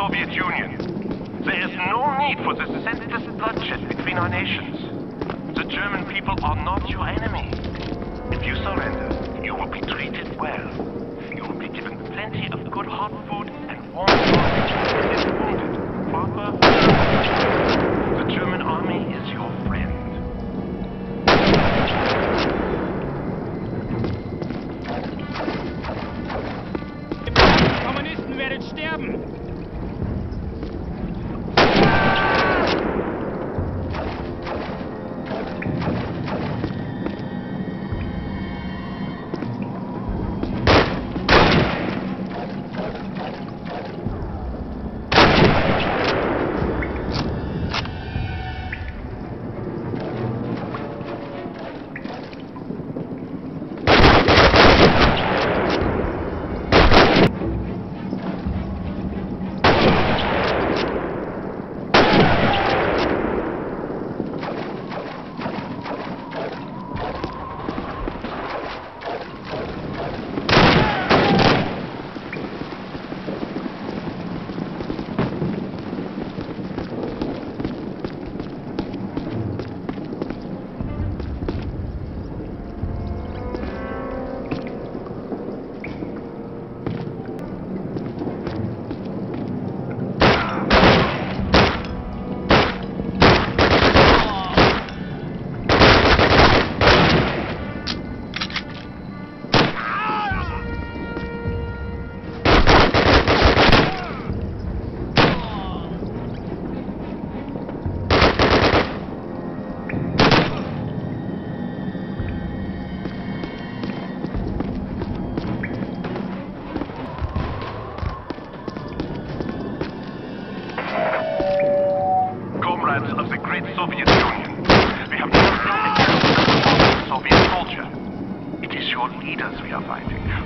Soviet Union. There is no need for this senseless bloodshed between our nations. The German people are not your enemy.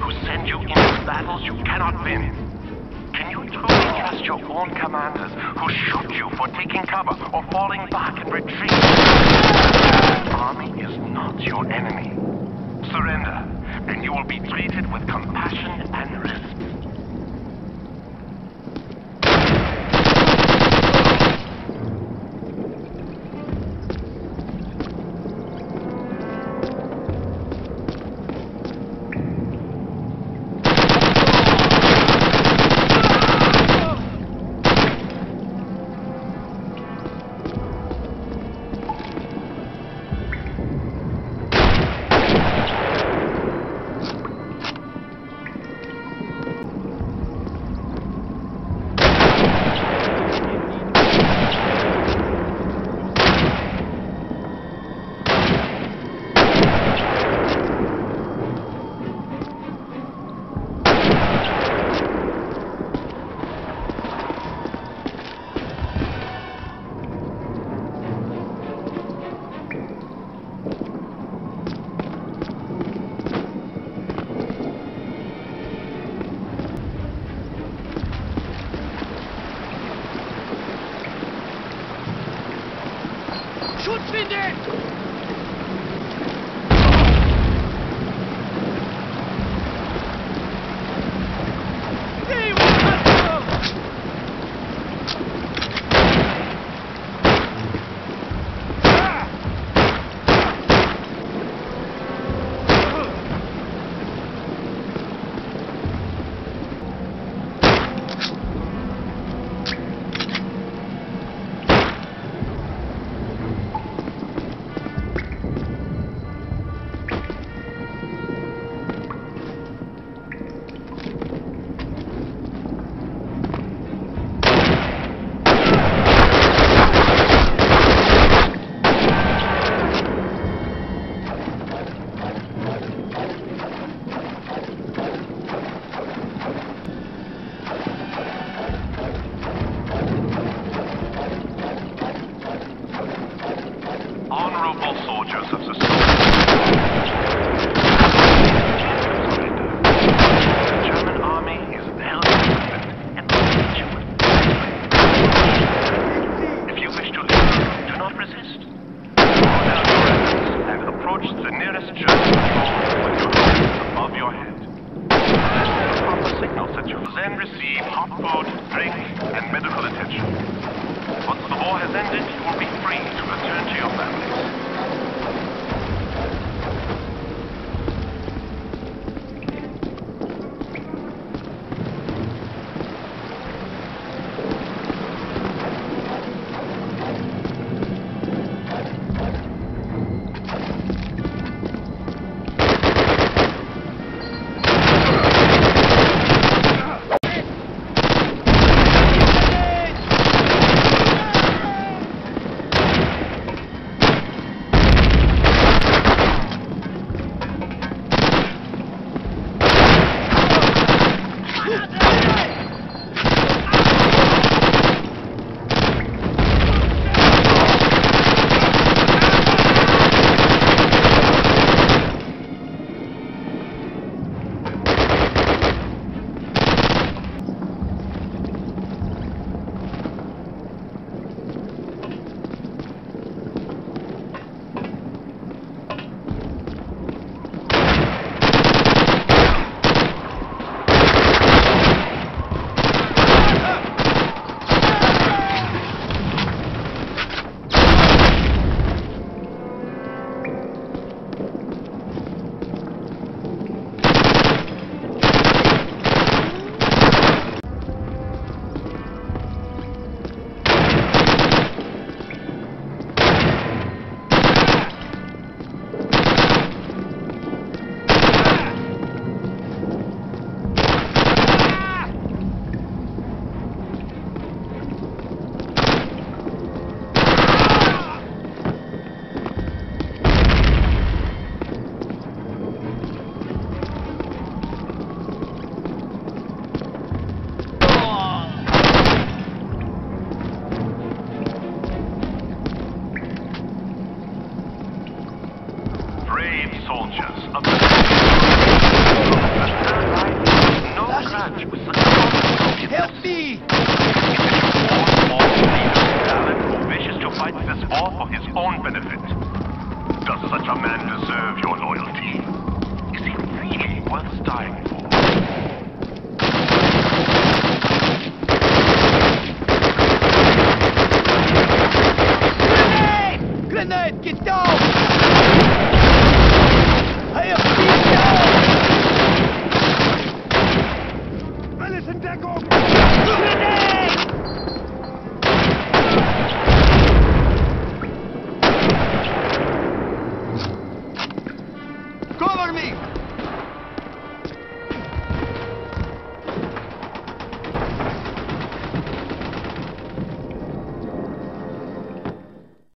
Who send you into battles you cannot win. Can you truly trust your own commanders, who shoot you for taking cover or falling back and retreat? The army is not your enemy. Surrender, and you will be treated with compassion 点。The war soldiers of the no grudge with such a Help me! talent who wishes to fight this war for his own benefit. Does such a man deserve your loyalty? Is he really worth dying for? Grenade! Grenade, get down!